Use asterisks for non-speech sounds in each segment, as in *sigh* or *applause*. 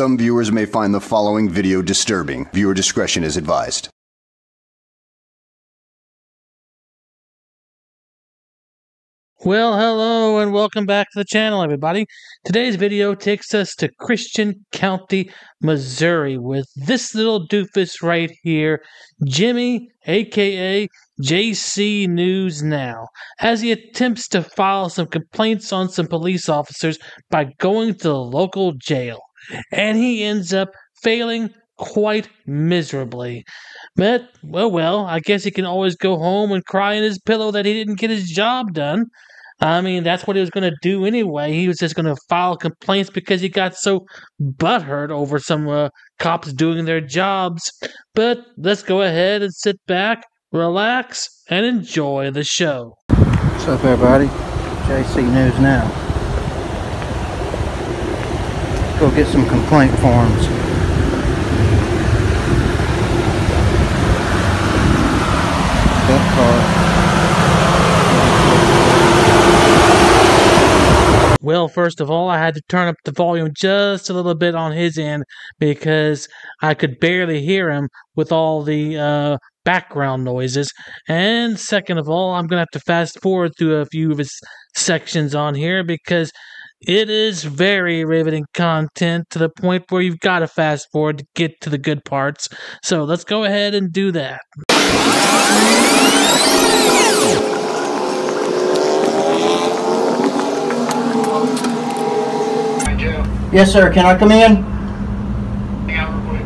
Some viewers may find the following video disturbing. Viewer discretion is advised. Well, hello and welcome back to the channel, everybody. Today's video takes us to Christian County, Missouri, with this little doofus right here, Jimmy, aka JC News Now, as he attempts to file some complaints on some police officers by going to the local jail. And he ends up failing quite miserably. But, well, well, I guess he can always go home and cry in his pillow that he didn't get his job done. I mean, that's what he was going to do anyway. He was just going to file complaints because he got so butthurt over some uh, cops doing their jobs. But let's go ahead and sit back, relax, and enjoy the show. What's up, everybody? JC News Now. Go get some complaint forms. That car. Well, first of all, I had to turn up the volume just a little bit on his end because I could barely hear him with all the uh, background noises. And second of all, I'm going to have to fast forward through a few of his sections on here because it is very riveting content to the point where you've got to fast forward to get to the good parts. So let's go ahead and do that. Yes, sir. Can I come in? Hang on real quick.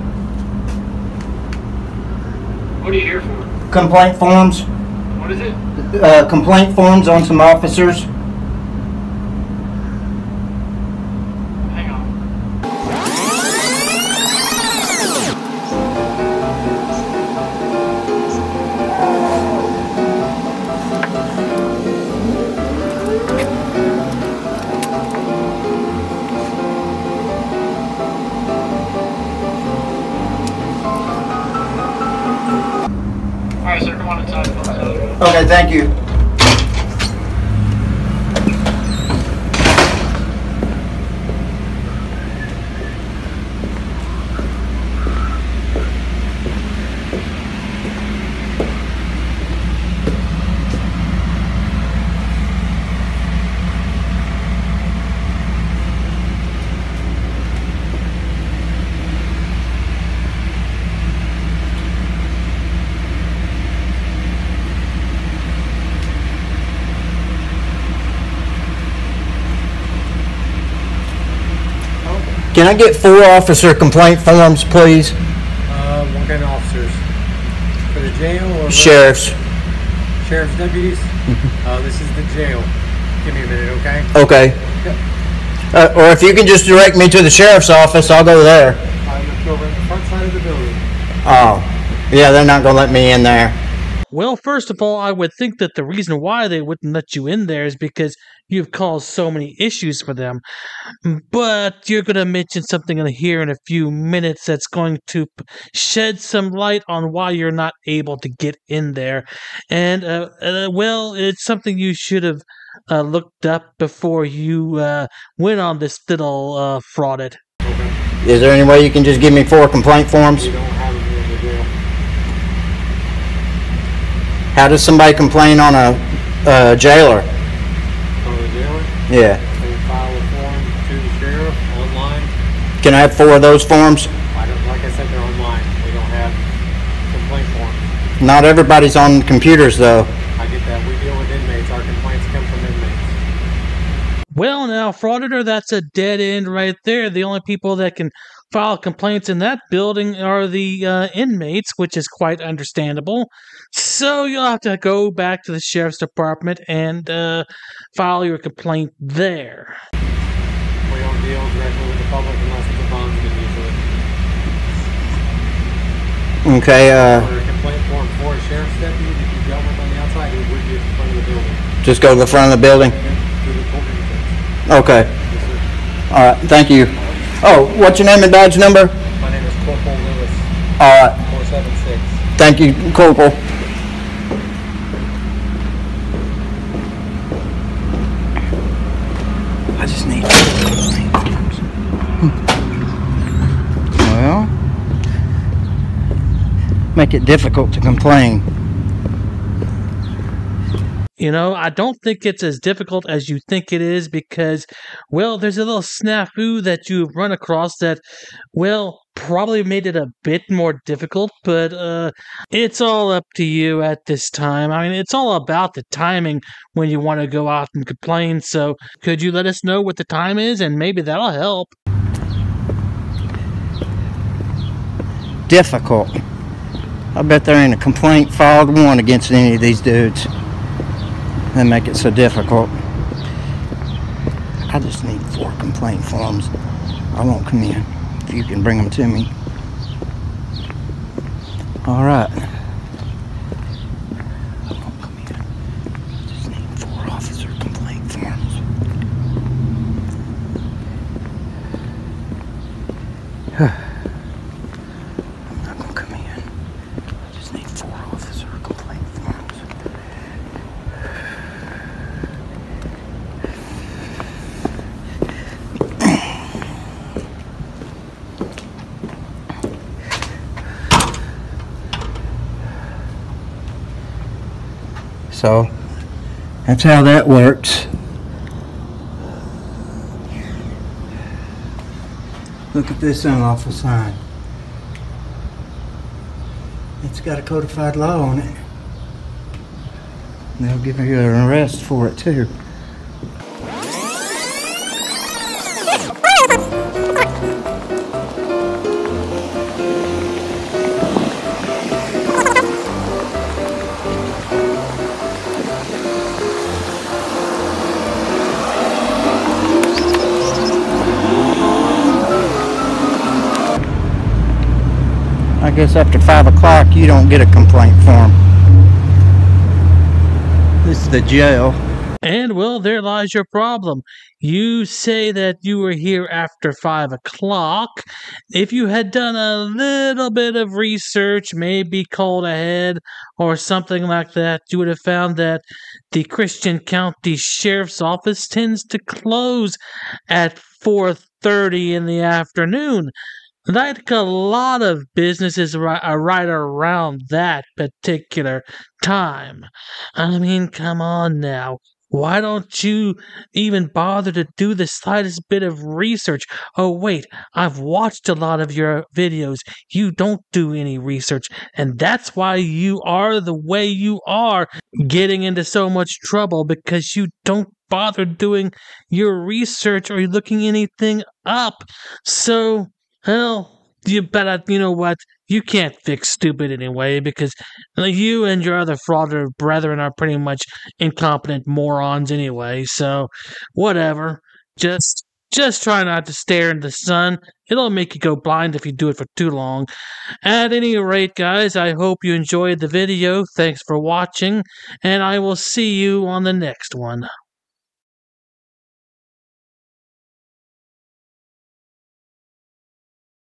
What are you here for? Complaint forms. What is it? Uh, complaint forms on some officers. Okay, thank you. I get four officer complaint forms, please? Uh, what kind of officers? For the jail or? Sheriffs. Sheriff's deputies? Uh, this is the jail. Give me a minute, okay? Okay. Uh, or if you can just direct me to the sheriff's office, I'll go there. I'm over the front side of the building. Oh, yeah, they're not gonna let me in there. Well, first of all, I would think that the reason why they wouldn't let you in there is because you've caused so many issues for them. But you're going to mention something in here in a few minutes that's going to shed some light on why you're not able to get in there. And, uh, uh, well, it's something you should have uh, looked up before you uh, went on this little uh, frauded. Is there any way you can just give me four complaint forms? We don't have them here in the jail. How does somebody complain on a uh, jailer? On the jailer, Yeah. they file a form to the sheriff online. Can I have four of those forms? I don't, like I said, they're online. We don't have complaint forms. Not everybody's on computers though. I get that. We deal with inmates. Our complaints come from inmates. Well, now, frauditor, that's a dead end right there. The only people that can file complaints in that building are the uh, inmates, which is quite understandable. So you'll have to go back to the sheriff's department and uh, file your complaint there. We don't deal directly with the public unless it's a bondsman usually. Okay, uh, a complaint form for a sheriff's deputy that you dealt with on the outside, it would be at the front of the building. just go to the front of the building. Okay. All right, thank you. Oh, what's your name and badge number? My name is Corporal Lewis. All right. 476. Thank you, Corporal. I just need. Hmm. Well, make it difficult to complain. You know, I don't think it's as difficult as you think it is because, well, there's a little snafu that you've run across that, well, probably made it a bit more difficult, but uh, it's all up to you at this time. I mean, it's all about the timing when you want to go out and complain. So, could you let us know what the time is, and maybe that'll help? Difficult. I bet there ain't a complaint filed one against any of these dudes. They make it so difficult. I just need four complaint forms. I won't come in if you can bring them to me. All right. I won't come in. I just need four officer complaint forms. *sighs* I'm not gonna come in. I just need four officer complaint forms. So that's how that works. Look at this unlawful sign. It's got a codified law on it. They'll give you an arrest for it too. Guess after five o'clock you don't get a complaint form. This is the jail. And well, there lies your problem. You say that you were here after five o'clock. If you had done a little bit of research, maybe called ahead or something like that, you would have found that the Christian County Sheriff's Office tends to close at 4:30 in the afternoon. Like a lot of businesses are right around that particular time. I mean, come on now. Why don't you even bother to do the slightest bit of research? Oh, wait, I've watched a lot of your videos. You don't do any research, and that's why you are the way you are, getting into so much trouble because you don't bother doing your research or looking anything up. So, well, you better, uh, you know what? You can't fix stupid anyway because you and your other frauder brethren are pretty much incompetent morons anyway. So, whatever. Just, just try not to stare in the sun. It'll make you go blind if you do it for too long. At any rate, guys, I hope you enjoyed the video. Thanks for watching, and I will see you on the next one.